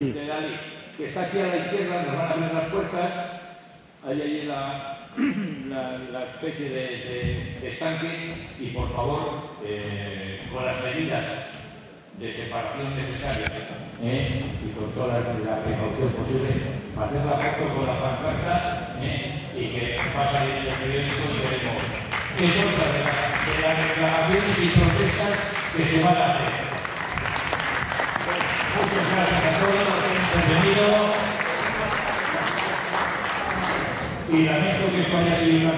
que está aquí a la izquierda, nos van a abrir las puertas, hay ahí la, la, especie de, de, estanque. Y por favor, eh, con las medidas de separación necesarias eh, y con toda la, la, precaución posible, hacer la foto con la pancarta eh, y que pasa en el periódico y veremos es otra de, de las reclamaciones y protestas que se van a hacer. Muchas gracias a todos intervenido. Y lamento que esto haya sido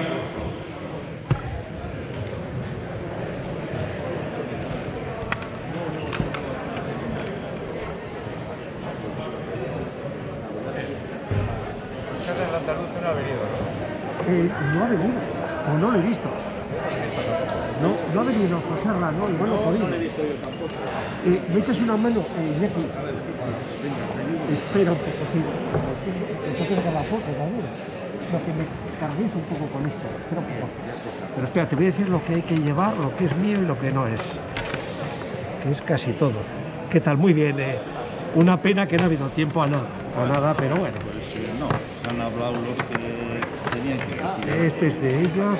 andaluz no ha venido, ¿no? Eh, no ha venido, o no lo he visto. No, no ha venido José Arla, no, igual no, no. No lo he visto yo tampoco. Eh, ¿Me echas una mano, eh, Iñaki? Espera un poco, sí. Yo quiero que la foto también. Lo que me carguéis un poco con esto. Espera un poco. Pero espera, te voy a decir lo que hay que llevar, lo que es mío y lo que no es. Que es casi todo. ¿Qué tal? Muy bien. Eh. Una pena que no ha habido tiempo a nada, a nada, pero bueno. Pues eh, no, se han hablado los que tenían que. Este es de ellos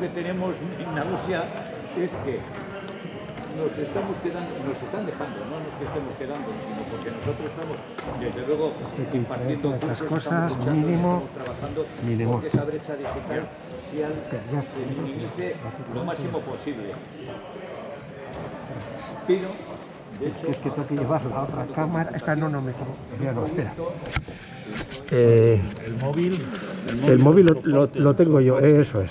que tenemos en Nagusia es que nos estamos quedando, nos están dejando, no nos que estemos quedando, sino porque nosotros estamos, desde luego, impartiendo estas cosas, estamos mínimo, estamos trabajando mínimo. porque esa brecha digital se minimice lo máximo posible. Pero, de hecho, Es que tengo que llevar la otra cámara. Esta no, no me. Mira, no, espera. Eh, El móvil, el móvil lo, lo, lo tengo yo, eso es.